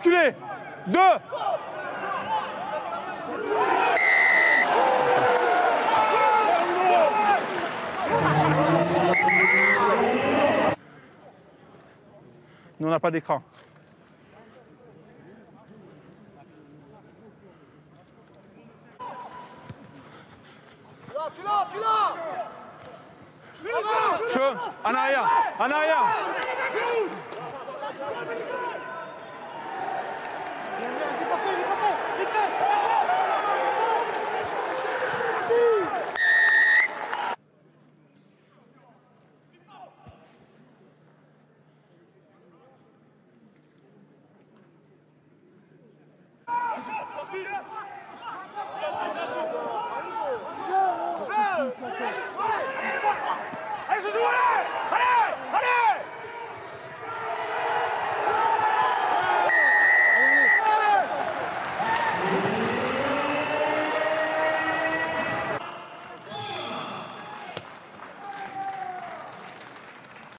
Enculé. Deux. Nous, on n'a pas d'écran. En arrière, en arrière. Tira!